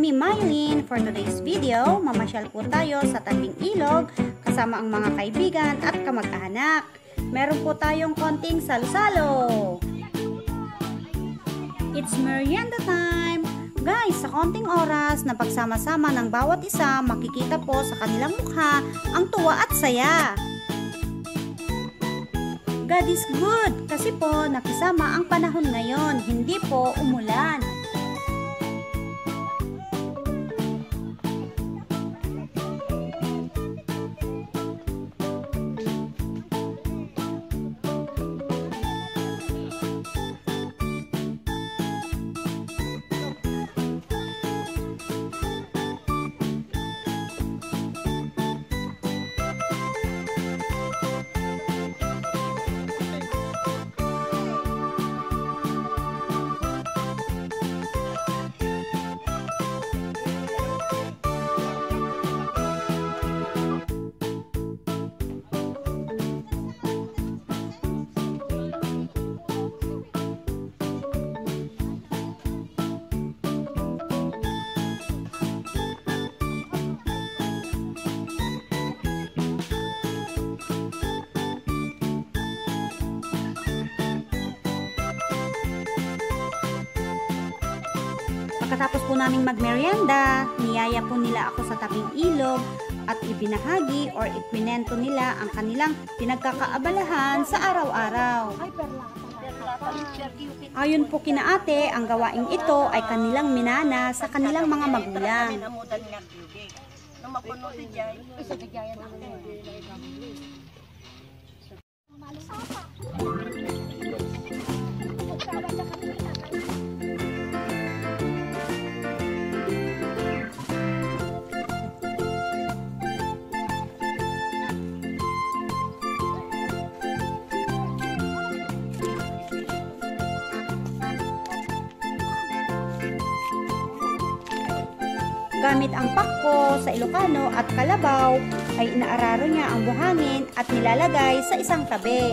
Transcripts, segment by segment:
me, Mylene. For today's video, mamasyal po tayo sa tabing ilog kasama ang mga kaibigan at kamag-anak. Meron po tayong konting salo-salo. It's merienda time! Guys, sa konting oras na pagsama-sama ng bawat isa, makikita po sa kanilang mukha ang tuwa at saya. God is good kasi po nakisama ang panahon ngayon, hindi po umulan. Pagkatapos po naming magmerienda, niyaya po nila ako sa tabing ilog at ibinahagi or ikwinento nila ang kanilang pinagkakaabalahan sa araw-araw. Ayon po kina ate, ang gawaing ito ay kanilang minana sa kanilang mga magulang. Nung mapuno Gamit ang pakko sa Ilocano at Kalabaw ay inaararo niya ang buhangin at nilalagay sa isang tabi.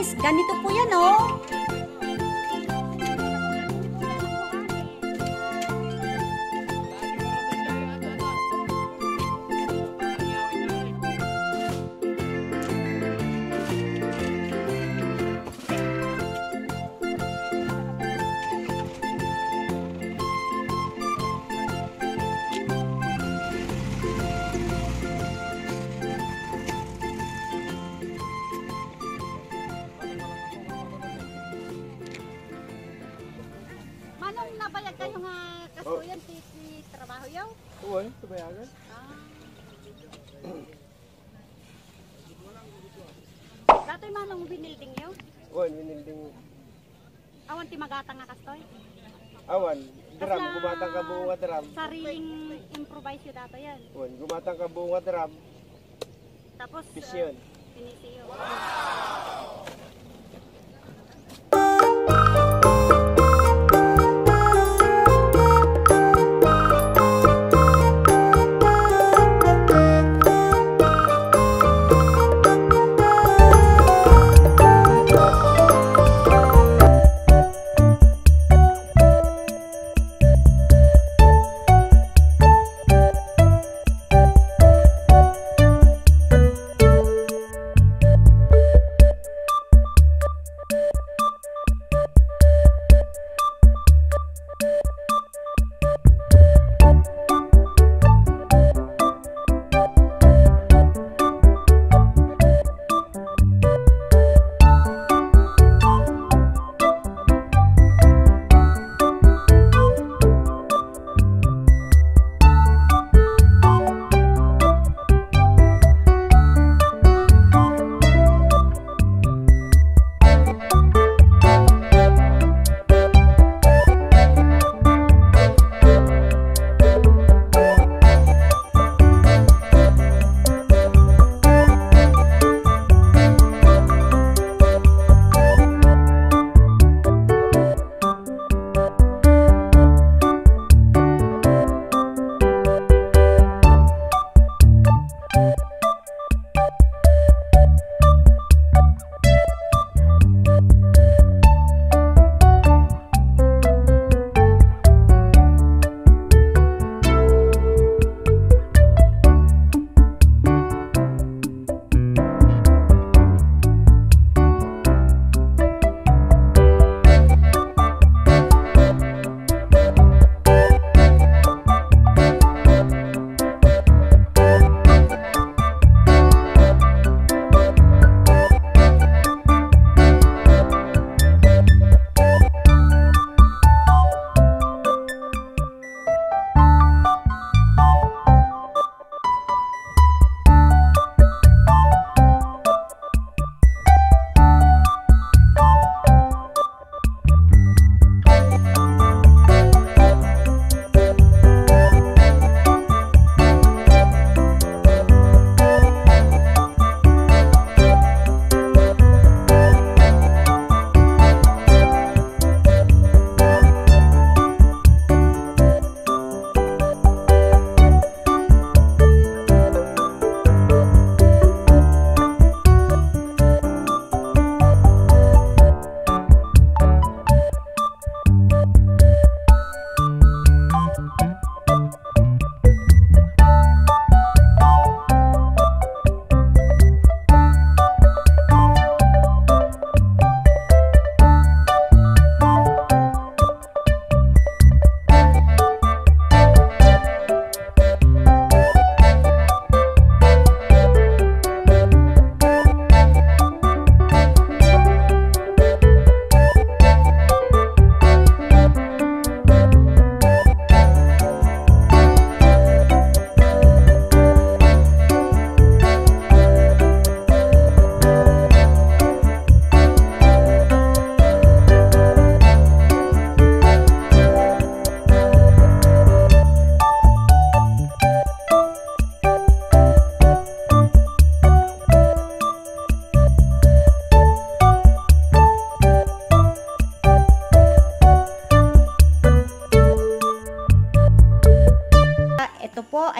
Guys, ganito po yan oh. Dato'y manong binilding yaw? Oo, minilding Awan ti magata nga kastoy? awan. Dram, Kasla- gumatang ka buong dram. Sariling improvise yun dato yan. Oo, gumatang ka buong dram. Tapos, Pisyon. uh, pinisiyo.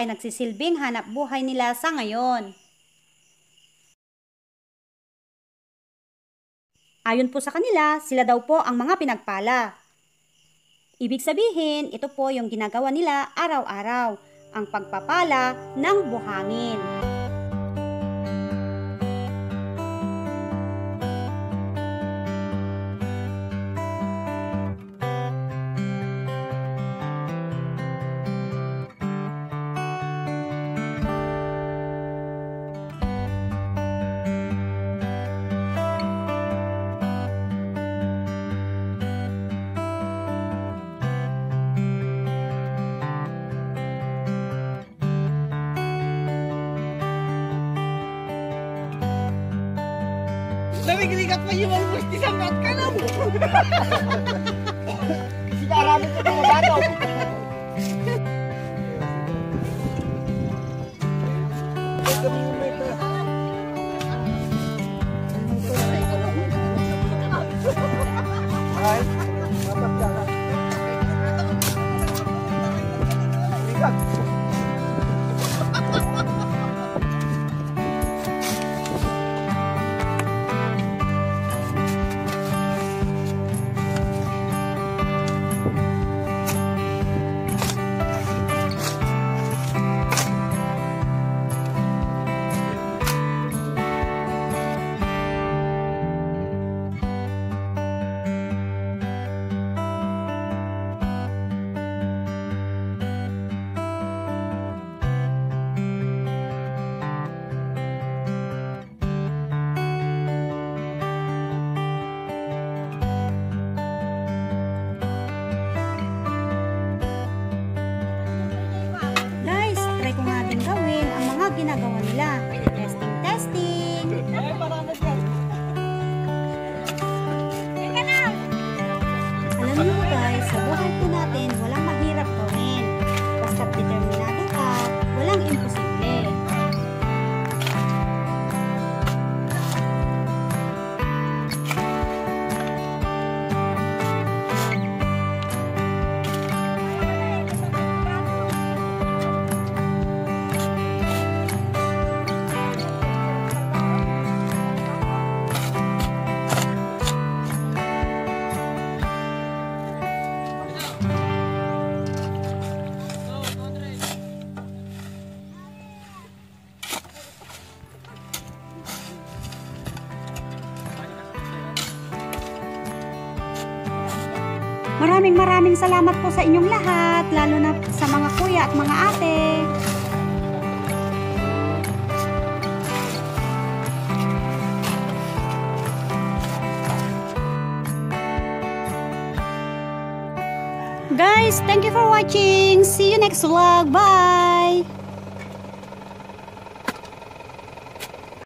Ay nagsisilbing hanap buhay nila sa ngayon. Ayon po sa kanila, sila daw po ang mga pinagpala. Ibig sabihin, ito po yung ginagawa nila araw-araw, ang pagpapala ng buhangin. Namigiligat pa yung mga gusti sa ka mo. Maraming salamat po sa inyong lahat, lalo na sa mga kuya at mga ate. Guys, thank you for watching. See you next vlog. Bye!